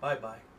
Bye bye.